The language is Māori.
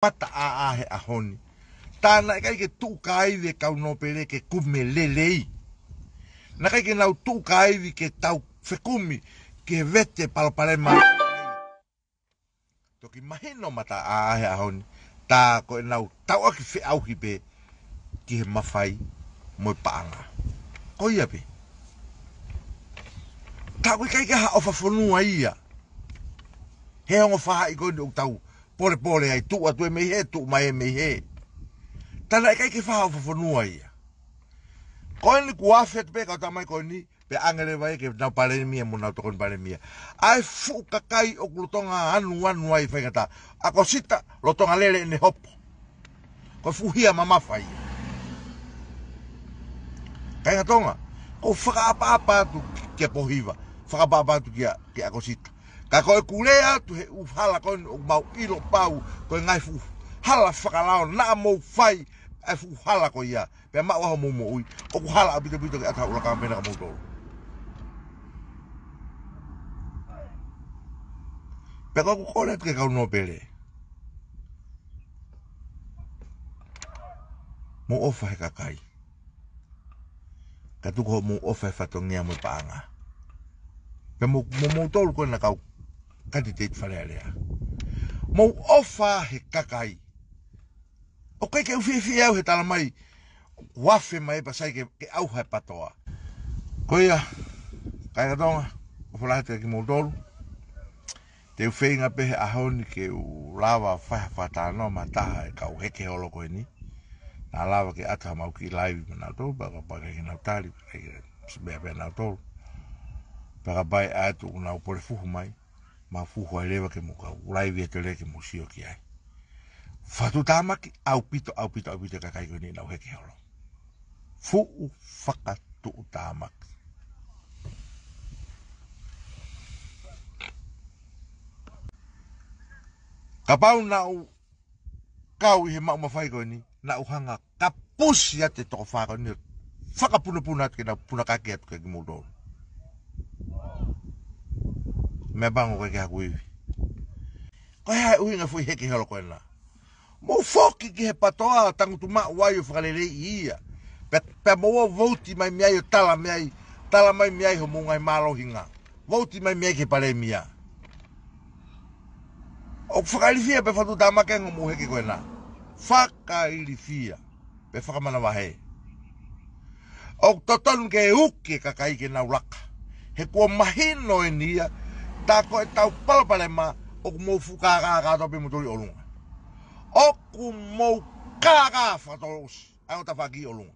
pata a ahe a honi. Tāna e kai ke tū kaiwi e kau nō pere ke kume lelei. Na kai ke nau tū kaiwi ke tau whekumi ke vete palaparema. Toki mahino mata a ahe a honi. Tā ko e nau tau aki whi auhi pe ki he mawhai moi paanga. Ko ia pe. Tā koe kai ke ha ofa whanua ia. He hongo whaha i koe ni o tau. Tau pole pole ai tu atu e mei he tu mai e mei he tala e kai ke fa fa fo nua ia koen ku afet pe ka tamai ko ni pe angere vai ke na pare mi mo na to kon pare mi ai fu ka kai o glutonga anu anu ai fa ka ta a ko sita lo tonga lele ne hop ko fu hia mama fa ia kai ka tonga ko fa pa pa tu ke po hiva fa pa pa tu ke ke a ko sita ka ko e kule atu he u hala ko o mau ilo pau ko e ngai fu hala whakalao na mou fai e fu hala ko ia pe ma waho mou mou ui o ku hala abita bita ki atha ura kampena ka mou tolo pe ko ku kore atu ke kau no pele mou ofa he kakai ka tuko mou ofa he fatongia mou paanga pe mou mou tolo ko e na kau candidate fare area mo ofa he kakai o kai ke fi fi au he tala mai wafe mai e pa sai ke, ke au ha patoa ko ia kai ga donga o fola te ki moldol te feinga pe a honi ke u lava fa fa ta no mata e ka u heke holo ko ni na lava ke ata mau ki live mana to ba ka pa ke na tali ba ka be na to ba ka bai atu na u pole fu mai ma fuhu ai lewa ke muka urai vete le ke musio ki ai. Fatu tama ki au pito au pito au pito ka kai kuni nau heke holo. Fuhu whakatu u tama ki. Ka pau na u kau i he mauma whai kuni na u hanga ka pusi ate toko whakoni whakapunapuna atu ke na puna kake atu ke ki mudoro me bango ke ha kuivi. Ko ha ui nga fui heke holo koe na. Mo foki ki he patoa tangu tu ma uai u whakalele i ia. Pe, pe moa vouti mai mea yo tala mea i, tala mai mea i ho mungai malo hinga. Vouti mai mea ke pale mea. O whakalifia pe fatu tamake ngu mo heke koe na. Whakalifia pe whakamana wahe. O totonu ke uke kakai ke nau raka. He kua mahino e nia tako e tau palapale ma o ku mou fuka ka ka topi muturi o lunga. O ku mou ka ka whatoro ai o tawhaki